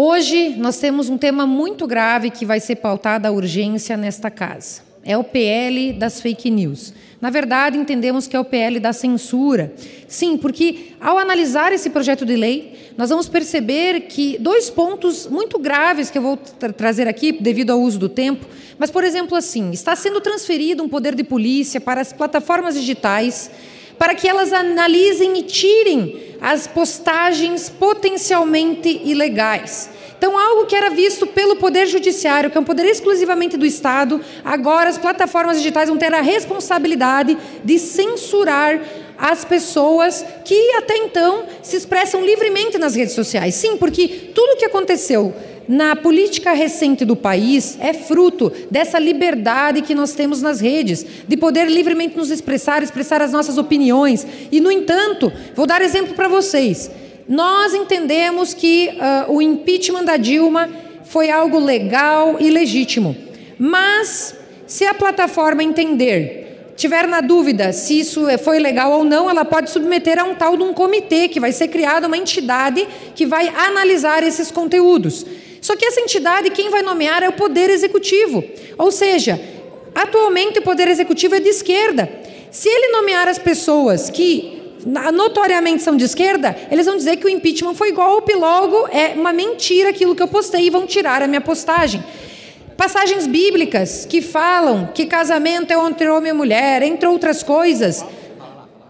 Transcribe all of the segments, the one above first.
Hoje nós temos um tema muito grave que vai ser pautado a urgência nesta casa. É o PL das fake news. Na verdade, entendemos que é o PL da censura. Sim, porque ao analisar esse projeto de lei, nós vamos perceber que dois pontos muito graves que eu vou tra trazer aqui devido ao uso do tempo, mas por exemplo assim, está sendo transferido um poder de polícia para as plataformas digitais para que elas analisem e tirem as postagens potencialmente ilegais. Então, algo que era visto pelo Poder Judiciário, que é um poder exclusivamente do Estado, agora as plataformas digitais vão ter a responsabilidade de censurar as pessoas que até então se expressam livremente nas redes sociais. Sim, porque tudo o que aconteceu na política recente do país é fruto dessa liberdade que nós temos nas redes, de poder livremente nos expressar, expressar as nossas opiniões. E, no entanto, vou dar exemplo para vocês. Nós entendemos que uh, o impeachment da Dilma foi algo legal e legítimo. Mas, se a plataforma entender tiver na dúvida se isso foi legal ou não, ela pode submeter a um tal de um comitê, que vai ser criada uma entidade que vai analisar esses conteúdos. Só que essa entidade, quem vai nomear é o Poder Executivo. Ou seja, atualmente o Poder Executivo é de esquerda. Se ele nomear as pessoas que notoriamente são de esquerda, eles vão dizer que o impeachment foi golpe, logo é uma mentira aquilo que eu postei e vão tirar a minha postagem. Passagens bíblicas que falam que casamento é entre homem e mulher, entre outras coisas,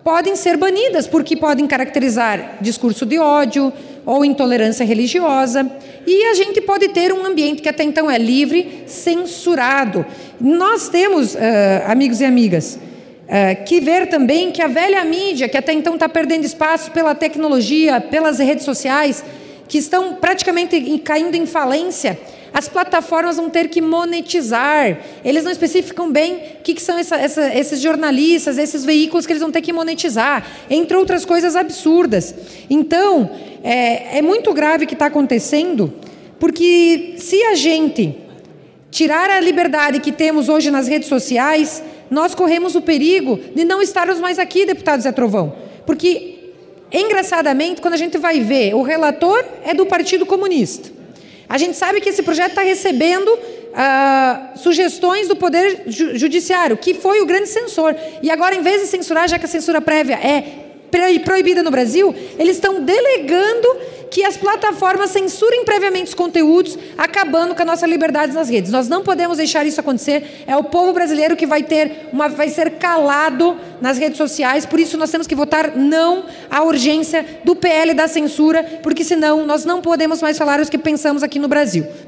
podem ser banidas, porque podem caracterizar discurso de ódio ou intolerância religiosa. E a gente pode ter um ambiente que até então é livre, censurado. Nós temos, uh, amigos e amigas, uh, que ver também que a velha mídia, que até então está perdendo espaço pela tecnologia, pelas redes sociais, que estão praticamente caindo em falência, as plataformas vão ter que monetizar. Eles não especificam bem o que, que são essa, essa, esses jornalistas, esses veículos que eles vão ter que monetizar, entre outras coisas absurdas. Então, é, é muito grave o que está acontecendo, porque se a gente tirar a liberdade que temos hoje nas redes sociais, nós corremos o perigo de não estarmos mais aqui, deputado Zé Trovão. Porque, engraçadamente, quando a gente vai ver, o relator é do Partido Comunista. A gente sabe que esse projeto está recebendo uh, sugestões do Poder Judiciário, que foi o grande censor. E agora, em vez de censurar, já que a censura prévia é proibida no Brasil, eles estão delegando que as plataformas censurem previamente os conteúdos, acabando com a nossa liberdade nas redes. Nós não podemos deixar isso acontecer. É o povo brasileiro que vai ter uma, vai ser calado nas redes sociais. Por isso nós temos que votar não à urgência do PL da censura, porque senão nós não podemos mais falar os que pensamos aqui no Brasil.